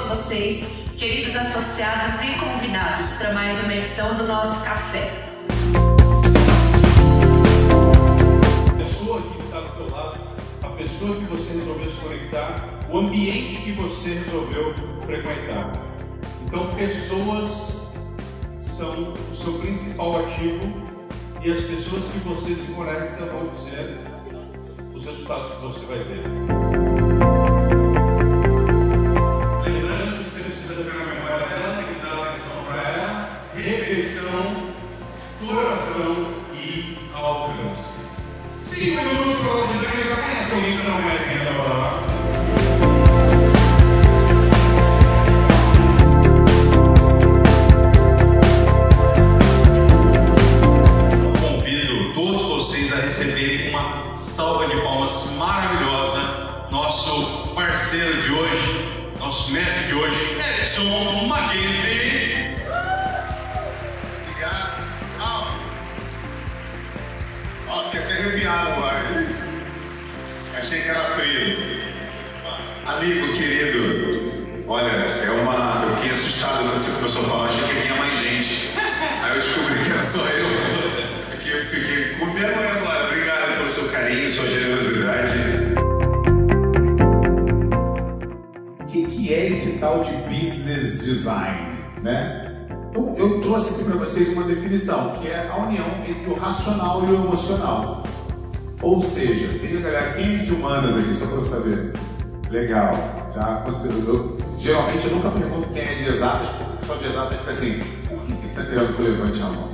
todos vocês, queridos associados e convidados, para mais uma edição do nosso café. A pessoa que está do seu lado, a pessoa que você resolveu se conectar, o ambiente que você resolveu frequentar. Então, pessoas são o seu principal ativo e as pessoas que você se conecta vão dizer os resultados que você vai ter. Coração e alcance. Cinco minutos para você ver quem se alguém que não mais ainda falar. Convido todos vocês a receberem uma salva de palmas maravilhosa, nosso parceiro de hoje, nosso mestre de hoje, Edson Mackenzie. Ó, fiquei até arrepiado agora. Achei que era frio. Amigo querido, olha, é uma. Eu fiquei assustado quando você começou a falar, achei que vinha mais gente. Aí eu descobri que era só eu. Fiquei, fiquei com vergonha agora. Obrigado pelo seu carinho, sua generosidade. O que, que é esse tal de business design, né? Então, eu trouxe aqui para vocês uma definição, que é a união entre o racional e o emocional. Ou seja, tem a galera, é de humanas aqui, só para eu saber? Legal, já considerou. Geralmente eu nunca pergunto quem é de exatas, porque o pessoal de exatas fica assim, por que está querendo que eu levante a mão?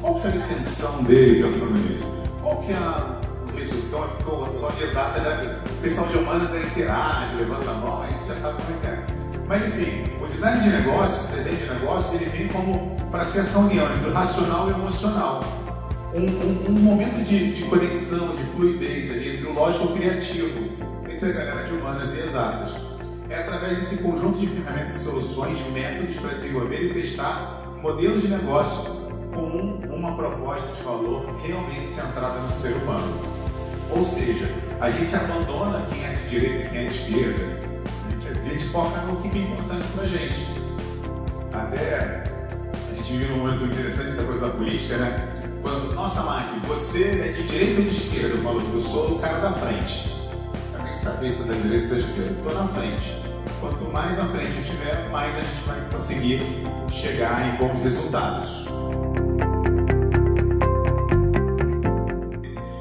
Qual que é a intenção dele pensando nisso? Qual que é a, o resultado? Ficou pessoal de exatas, já, o pessoal de humanas é interage, levanta a mão, a gente já sabe como é que é. Mas enfim, o design de negócios, o desenho de negócios, ele vem como para ser essa união entre o racional e o emocional. Um, um, um momento de, de conexão, de fluidez ali entre o lógico e o criativo, entre a galera de humanas e exatas. É através desse conjunto de ferramentas e soluções, métodos para desenvolver e testar modelos de negócio com um- uma proposta de valor realmente centrada no ser humano. Ou seja, a gente abandona quem é de direita e quem é de esquerda. A gente, foca no que é importante pra gente. Até a gente vive num momento interessante essa coisa da política, né? Quando, nossa, Mark, você é de direita ou de esquerda? Eu falo, eu sou o cara da frente. Eu nem saber se é da direita ou da esquerda. Tô na frente. Quanto mais na frente eu tiver, mais a gente vai conseguir chegar em bons resultados.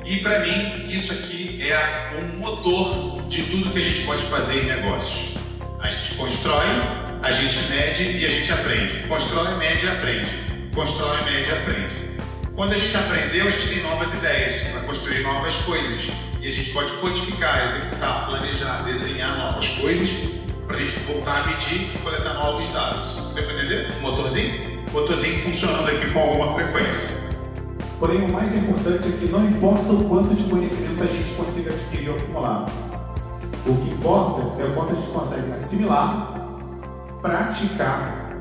E para mim, isso aqui é um motor de tudo que a gente pode fazer em negócios. A gente constrói, a gente mede e a gente aprende. Constrói, mede e aprende. Constrói, mede e aprende. Quando a gente aprendeu, a gente tem novas ideias para construir novas coisas. E a gente pode codificar, executar, planejar, desenhar novas coisas para a gente voltar a medir e coletar novos dados. Deu para entender? O motorzinho? O motorzinho funcionando aqui com alguma frequência. Porém, o mais importante é que não importa o quanto de conhecimento a gente consiga adquirir ou acumular. O que importa é o quanto a gente consegue assimilar, praticar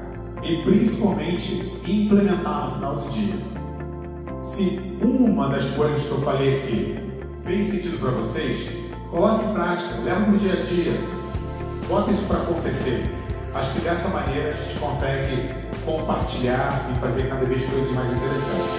e principalmente implementar no final do dia. Se uma das coisas que eu falei aqui fez sentido para vocês, coloque em prática, leva no dia a dia, bota isso para acontecer. Acho que dessa maneira a gente consegue compartilhar e fazer cada vez coisas mais interessantes.